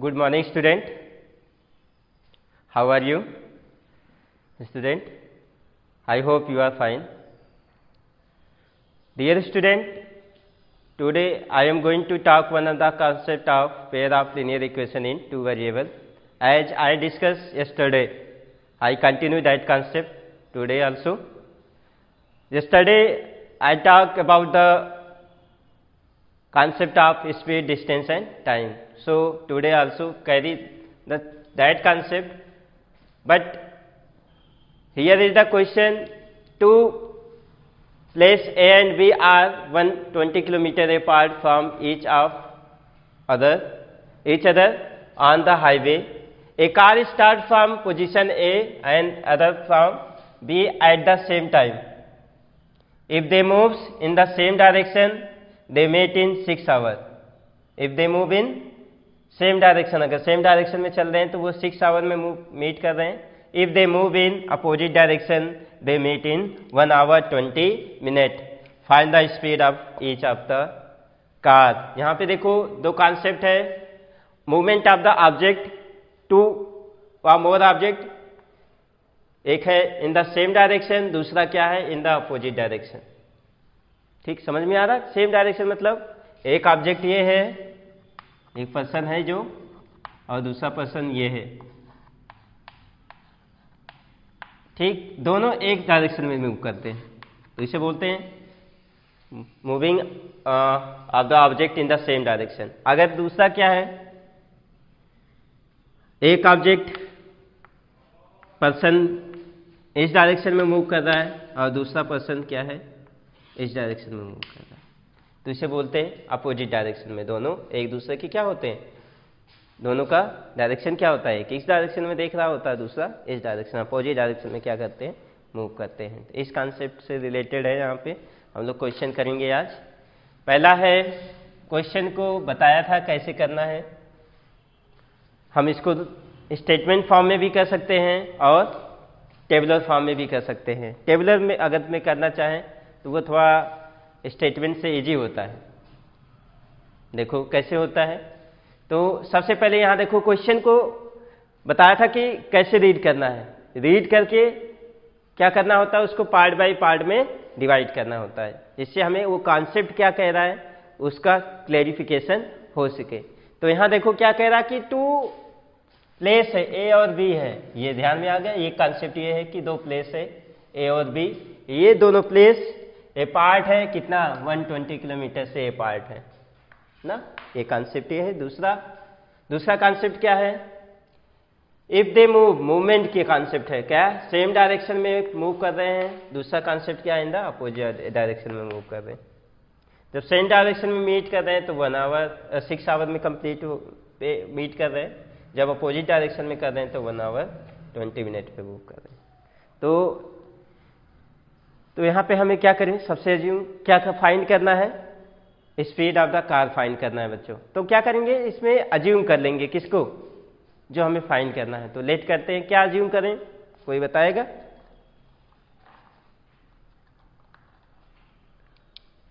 Good morning, student. How are you, student? I hope you are fine. Dear student, today I am going to talk one of the concept of pair of linear equation in two variable. As I discussed yesterday, I continue that concept today also. Yesterday I talked about the concept of speed, distance and time. So today also carry the, that concept. But here is the question: two place A and B are 120 kilometer apart from each of other each other on the highway. A car starts from position A and other from B at the same time. If they moves in the same direction, they meet in six hour. If they move in same direction अगर same direction में चल रहे हैं तो वो six hour में move meet कर रहे हैं। If they move in opposite direction they meet in one hour twenty minute find the speed of each of the car यहाँ पे देखो दो कॉन्सेप्ट है। Movement of the object two or more object एक है इन द सेम डायरेक्शन दूसरा क्या है? इन द अपोजिट डायरेक्शन ठीक, समझ में आ रहा? सेम डायरेक्शन मतलब एक ऑब्जेक्ट ये है, एक पर्सन है जो, और दूसरा पर्सन ये है। ठीक, दोनों एक डायरेक्शन में मूव करते हैं। तो इसे बोलते हैं moving of the object in the same direction अगर दूसरा क्या है? एक ऑब्जेक्ट पर्सन इस डायरेक्शन में मूव कर रहा है, और दूसरा पर्सन क्या है? इस डायरेक्शन में मूव कर रहा है। तो इसे बोलते हैं अपोजिट डायरेक्शन में दोनों एक दूसरे के क्या होते हैं? दोनों का डायरेक्शन क्या होता है? एक इस डायरेक्शन में देख रहा होता है, दूसरा इस डायरेक्शन अपोजिट डायरेक्शन में क्या करते हैं? मूव करते हैं। तो इस कॉन्सेप्ट से रिलेटेड है यहाँ पे। हम लोग क्वेश्चन करेंगे आज। पहला है क्वेश्चन को बताया था कैसे करना है। हम इसको स्टेटमेंट फॉर्म में भी कर सकते हैं और टेबलर फॉर्म में भी कर सकते हैं। टेबलर में अगर में करना चाहें तो वो थोड़ा स्टेटमेंट से इजी होता है। देखो, कैसे होता है? तो सबसे पहले यहाँ देखो क्वेश्चन को बताया था कि कैसे रीड करना है। रीड करके क्या करना होता है? उसको पार्ट बाय पार्ट में डिवाइड करना होता है। जिससे हमें वो कॉन्सेप्ट क्या कह रहा है, उसका क्लेरिफिकेशन हो सके। तो यहाँ देखो क्या कह रहा है कि टू प्लेस है ए और बी है। ये ध्यान में आ गया, ये कॉन्सेप्ट ये है कि दो प्लेस है ए और बी ये दोनों प्लेस ए पार्ट है, कितना? 120 किलोमीटर से ए पार्ट है। ना? ये कॉन्सेप्ट ये है, दूसरा। दूसरा कॉन्सेप्ट क्या है? इफ़ दे मूव मूवमेंट की कॉन्सेप्ट है। क्या? सेम डायरेक्शन में मूव कर रहे हैं। दूसरा कॉन्सेप्ट क्या है अपोजिट डायरेक्शन में मूव कर रहे हैं। जब सेम डायरेक्शन में मीट कर रहे हैं तो वन आवर सिक्स आवर में कंप्लीट मीट कर रहे हैं। जब अपोजिट डायरेक्शन में कर रहे हैं तो वन आवर ट्वेंटी मिनट पे मूव कर रहे हैं। तो तो यहाँ पे हमें क्या करें? सबसे क्या फाइंड करना है? Speed of the car find करना है बच्चों। तो क्या करेंगे? इसमें अज्यूम कर लेंगे किसको? जो हमें फाइंड करना है। तो लेट करते हैं। क्या अज्यूम करें? कोई बताएगा?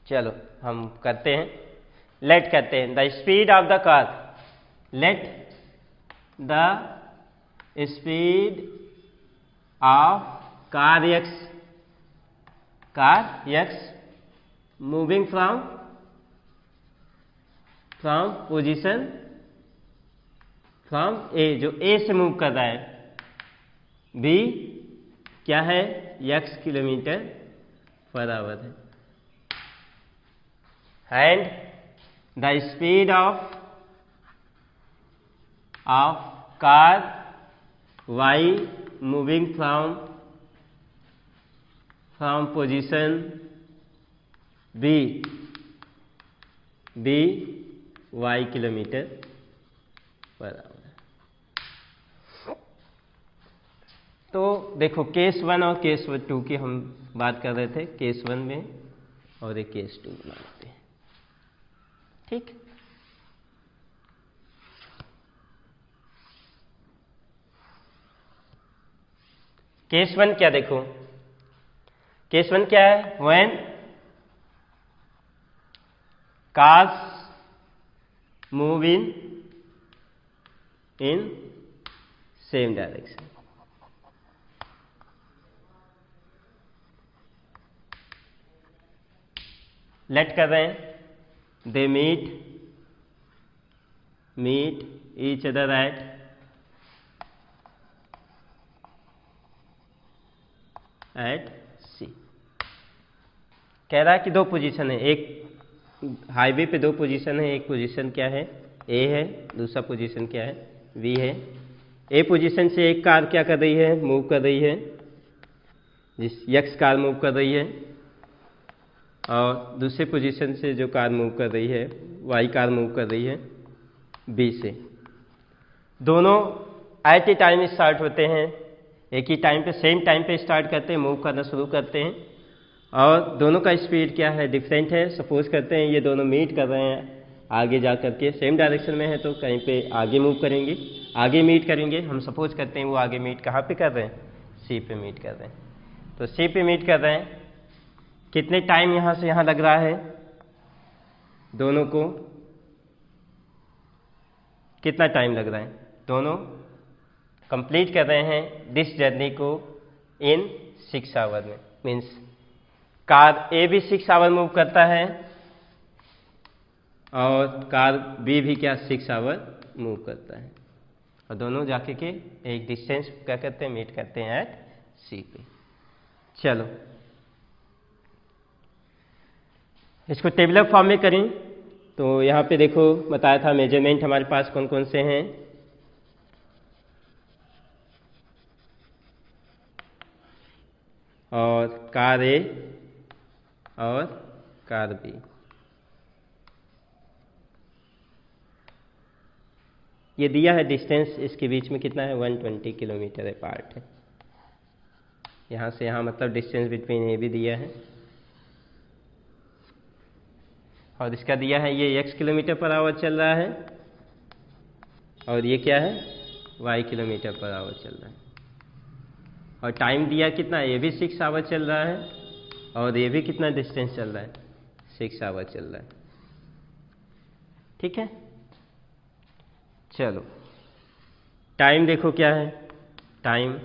चलो, हम करते हैं। लेट करते हैं। The speed of the car let the speed of car x car x moving from from position, from a, जो a से मूव कर रहा है, b, क्या है? X किलोमीटर पर आवर है। And the speed of of car y moving from from position B B, y kilometre बराबर। तो देखो केस वन और केस टू की हम बात कर रहे थे। केस वन में और एक केस टू बना लेते हैं। ठीक? केस वन क्या देखो? केस वन क्या है? When cars move in in same direction let कर रहे हैं। They meet meet each other at at कह रहा है कि दो पोजीशन है। एक हाईवे पे दो पोजीशन है। एक पोजीशन क्या है? ए है। दूसरा पोजीशन क्या है? वी है। ए पोजीशन से एक कार क्या कर रही है? मूव कर रही है। जिस यक्स कार मूव कर रही है। और दूसरे पोजीशन से जो कार मूव कर रही है वाई कार मूव कर रही है बी से। दोनों एट ए टाइम स्टार्ट होते हैं। एक ही टाइम पे सेम टाइम पे स्टार्ट करते हैं मूव करना शुरू करते हैं। और दोनों का स्पीड क्या है? डिफरेंट है। सपोज़ करते हैं ये दोनों मीट कर रहे हैं। आगे जा कर के सेम डायरेक्शन में है तो कहीं पे आगे मूव करेंगे। आगे मीट करेंगे। हम सपोज़ करते हैं वो आगे मीट कहाँ पे कर रहे हैं? सी पे मीट कर रहे हैं। तो सी पे मीट कर रहे हैं। कितने टाइम यहाँ से यहाँ लग रहा है? दोनों को कितना टाइम लग रहा है? दोनों कंप्लीट कर रहे हैं दिस जर्नी को इन सिक्स आवर में। मीन्स कार ए भी सिक्स आवर मूव करता है और कार बी भी क्या सिक्स आवर मूव करता है। और दोनों जाके के एक डिस्टेंस क्या करते हैं मीट करते हैं एट सी पे चलो। इसको टेबलर फॉर्म में करें। तो यहाँ पे देखो, बताया था मेज़रमेंट हमारे पास कौन कौन से हैं। और कार ए और कार बी ये दिया है डिस्टेंस इसके बीच में कितना है? 120 किलोमीटर पार्ट है। यहाँ से यहाँ मतलब डिस्टेंस बिटवीन ए भी दिया है। और इसका दिया है, ये x किलोमीटर पर आवर चल रहा है। और ये क्या है? y किलोमीटर पर आवर चल रहा है। और टाइम दिया कितना ये भी सिक्स आवर चल रहा है। और ये भी कितना डिस्टेंस चल रहा है? सिक्स आवर चल रहा है। ठीक है? चलो। टाइम देखो क्या है? टाइम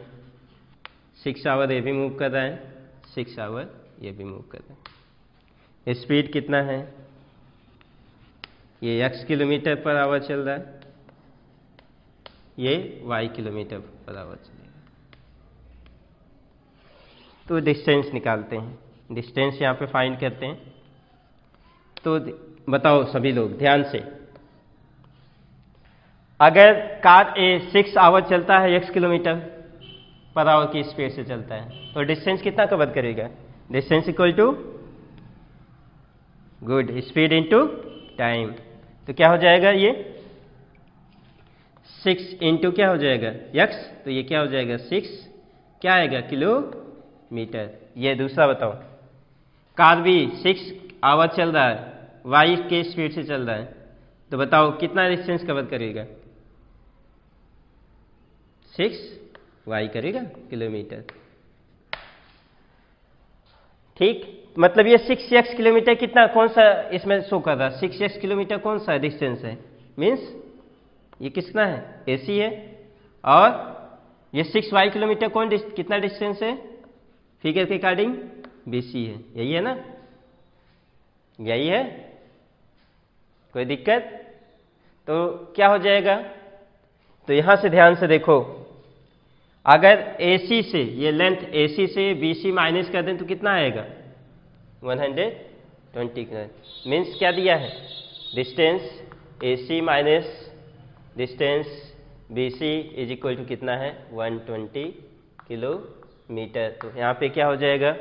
सिक्स आवर ये भी मूव कर रहा है। सिक्स आवर ये भी मूव कर रहा है। स्पीड कितना है? ये एक्स किलोमीटर पर आवर चल रहा है। ये वाई किलोमीटर पर आवर चलेगा तो डिस्टेंस निकालते हैं। डिस्टेंस यहाँ पे फाइंड करते हैं। तो बताओ सभी लोग, ध्यान से। अगर कार ए सिक्स आवर चलता है एक्स किलोमीटर पर आवर की स्पीड से चलता है तो डिस्टेंस कितना कवर करेगा? Distance equal to good speed into time तो क्या हो जाएगा ये? सिक्स इंटू क्या हो जाएगा? यक्स तो ये क्या हो जाएगा? सिक्स क्या आएगा? किलोमीटर। ये दूसरा बताओ। कार भी सिक्स आवर चल रहा है। वाई के स्पीड से चल रहा है। तो बताओ, कितना डिस्टेंस कवर करेगा? सिक्स? वाई करेगा? किलोमीटर। ठीक? मतलब ये सिक्स एक्स किलोमीटर कितना, कौन सा इसमें शो कर रहा है? सिक्स एक्स किलोमीटर कौन सा डिस्टेंस है? मीन्स ये कितना है? ए सी है। और ये सिक्स वाई किलोमीटर कौन कितना डिस्टेंस है? फिगर के अकॉर्डिंग बी सी है। यही है ना? यही है? कोई दिक्कत? तो क्या हो जाएगा? तो यहाँ से ध्यान से देखो। अगर AC से, ये लेंथ AC से BC माइनस कर दें तो कितना आएगा? 120 मीन्स क्या दिया है? Distance AC minus distance BC is equal to कितना है? 120 किलोमीटर। तो यहाँ पे क्या हो जाएगा?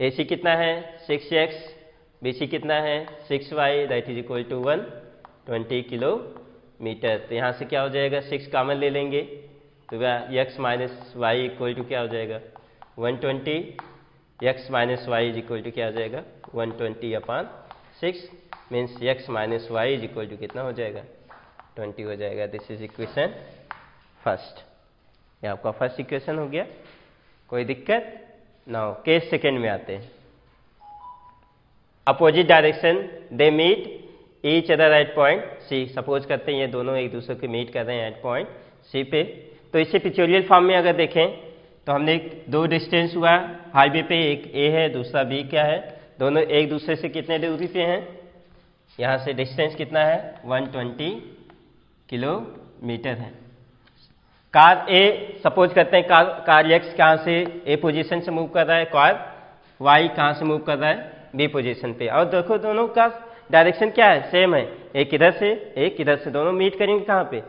AC कितना है? 6x BC कितना है? 6y that is equal to 120 kilometre तो यहाँ से क्या हो जाएगा? 6 कॉमन ले लेंगे। तो वह x minus y equal to क्या हो जाएगा? 120 x minus y is equal to क्या हो जाएगा? 120 twenty upon six means x minus y is equal to कितना हो जाएगा? 20 हो जाएगा। दिस इज़ इक्वेशन फ़र्स्ट ये आपका फ़र्स्ट इक्वेशन हो गया। कोई दिक्कत? ना हो केस सेकेंड में आते हैं। Opposite direction they meet each other at point C suppose करते हैं ये दोनों एक दूसरे को मीट कर रहे हैं एट पॉइंट सी पे। तो इसे पिक्चोरियल फॉर्म में अगर देखें तो हमने दो डिस्टेंस हुआ हाईवे पे एक ए है, दूसरा बी क्या है? दोनों एक दूसरे से कितने दूरी पे हैं? यहाँ से डिस्टेंस कितना है? 120 किलोमीटर है। कार ए सपोज़ करते हैं कार कार एक्स कहाँ से ए पोजीशन से मूव कर रहा है कार वाई कहाँ से मूव कर रहा है बी पोजीशन पे। और देखो दोनों का डायरेक्शन क्या है? सेम है। एक इधर से, एक इधर से। दोनों मीट करेंगे कहाँ पे?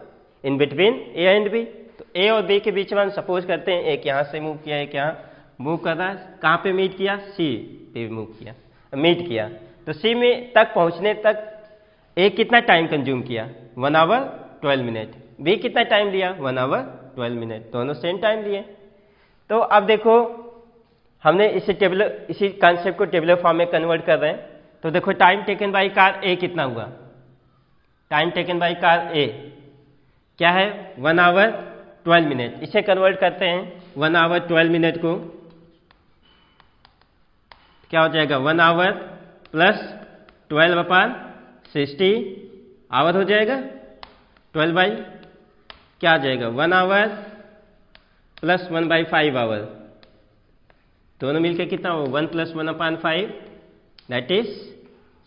In between A and B तो ए और बी के बीच में हम सपोज़ करते हैं, एक यहाँ से मूव किया, एक यहाँ मूव कर रहा है। कहाँ पे मीट किया? सी पे मूव किया। मीट किया। तो सी में तक पहुँचने तक ए कितना टाइम कंज्यूम किया? One hour twelve minute B कितना टाइम लिया? वन आवर ट्वेल्व मिनट दोनों सेम टाइम लिए। तो अब देखो, हमने इसे टेबल इसी कॉन्सेप्ट को टेबलर फॉर्म में कन्वर्ट कर रहे हैं। तो देखो time taken by car A कितना हुआ? Time taken by car A क्या है? वन आवर ट्वेल्व मिनट इसे कन्वर्ट करते हैं। वन आवर ट्वेल्व मिनट को। क्या हो जाएगा? One hour plus twelve upon sixty hour हो जाएगा। ट्वेल्व बाई क्या आ जाएगा? One hour plus one by five hour दोनों मिलकर कितना हो one plus one upon five that is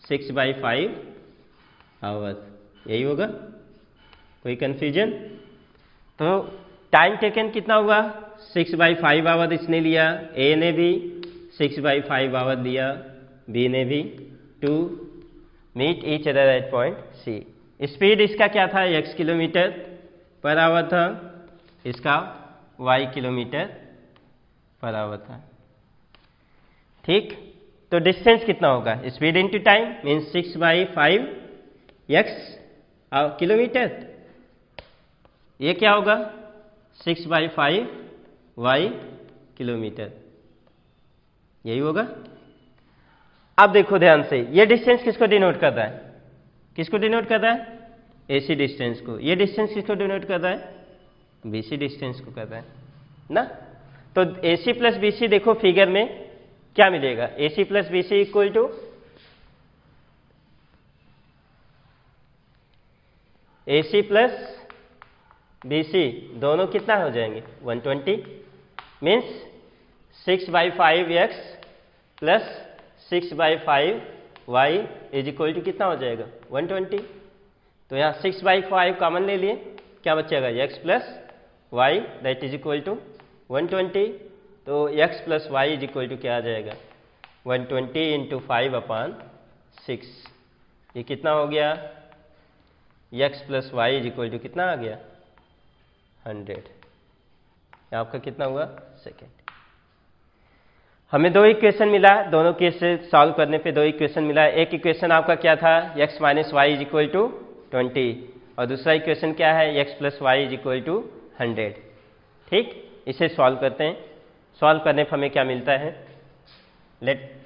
six by five hour यही होगा? कोई कंफ्यूजन तो टाइम टेकन कितना हुआ? सिक्स बाई फाइव आवर इसने लिया। ए ने भी सिक्स बाई फाइव आवर दिया। बी ने भी to meet each other at point C speed इसका क्या था? X kilometre. पर आवर था इसका वाई किलोमीटर पर आवर था ठीक? तो डिस्टेंस कितना होगा? Speed into time means six by five x kilometre. ये क्या होगा? Six by five y kilometre. यही होगा। अब देखो ध्यान से, ये डिस्टेंस किसको डिनोट कर रहा है? किसको डिनोट कर रहा है? एसी डिस्टेंस को। ये डिस्टेंस किसको डिनोट कर रहा है? बीसी डिस्टेंस को कर रहा है। ना? तो ए सी प्लस बीसी देखो फिगर में क्या मिलेगा? A C plus BC equal to AC plus BC दोनों कितना हो जाएँगे? 120 twenty means six by five x plus six by five y is equal to कितना हो जाएगा? 120 तो यहाँ सिक्स बाई फाइव कॉमन ले लिए। क्या बचेगा? X plus y that is equal to 120 तो x plus y is equal to क्या आ जाएगा? One twenty into five upon six ये कितना हो गया? X plus y is equal to कितना आ गया? 100 आपका कितना हुआ? सेकेंड हमें दो इक्वेशन मिला। दोनों केस से सॉल्व करने पे दो इक्वेशन मिला। एक इक्वेशन आपका क्या था? x minus y is equal to twenty. और दूसरा इक्वेशन क्या है? X plus y is equal to hundred. ठीक? इसे सॉल्व करते हैं। सॉल्व करने पर हमें क्या मिलता है? लेट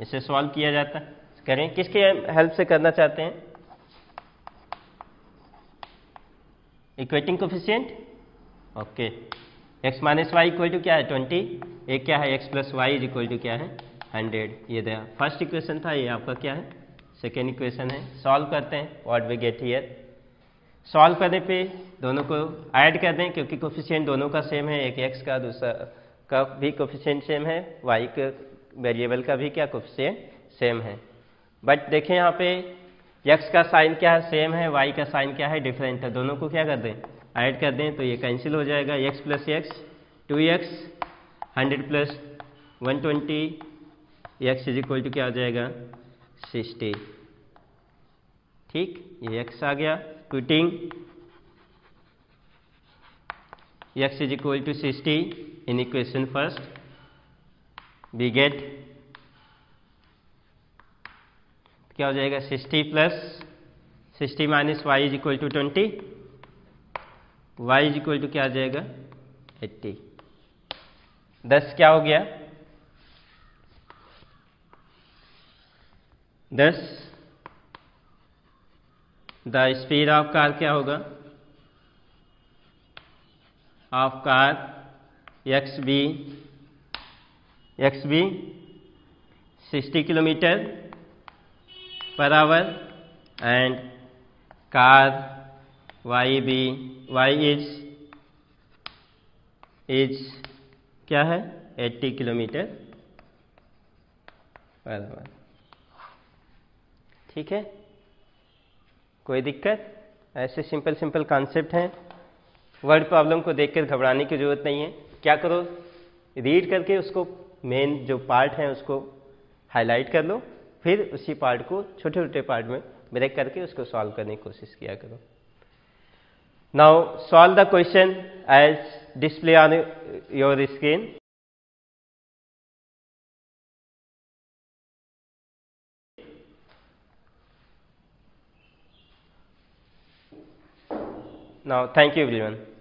इसे सॉल्व किया जाता है। करें। किसके हेल्प से करना चाहते हैं? Equating coefficient okay x minus y equal to क्या है? ट्वेंटी। एक क्या है? X plus y is equal to क्या है? हंड्रेड। ये दया फ़र्स्ट इक्वेशन था। ये आपका क्या है? सेकेंड इक्वेशन है, सॉल्व करते हैं what we get here solve करने पे दोनों को ऐड कर दें, क्योंकि कोफिशियंट दोनों का सेम है, एक एक्स का, दूसरा का भी कोफिशियंट सेम है वाई के वेरिएबल का भी क्या कोफिशियंट सेम है. बट देखें यहाँ पे एक्स का साइन क्या है सेम है वाई का साइन क्या है डिफरेंट है, दोनों को क्या कर दें? ऐड कर दें तो ये कैंसिल हो जाएगा x plus x two x hundred plus one twenty x is equal to क्या हो जाएगा? सिक्सटी ठीक? ये एक्स आ गया putting x is equal to 60 in equation first we get क्या हो जाएगा? 60 plus 60 minus y is equal to twenty y is equal to क्या आ जाएगा? 80 दस क्या हो गया? दस द स्पीड ऑफ़ कार क्या होगा? Of car x be x be sixty kilometre per hour and car y be y is is क्या है? 80 किलोमीटर पर आवर ठीक है? कोई दिक्कत? ऐसे सिंपल सिंपल कॉन्सेप्ट हैं। वर्ड प्रॉब्लम को देखकर घबराने की ज़रूरत नहीं है। क्या करो? रीड करके उसको मेन जो पार्ट है उसको हाईलाइट कर लो। फिर उसी पार्ट को छोटे छोटे पार्ट में ब्रेक करके उसको सॉल्व करने की कोशिश किया करो। Now solve the question as display on your screen now thank you everyone.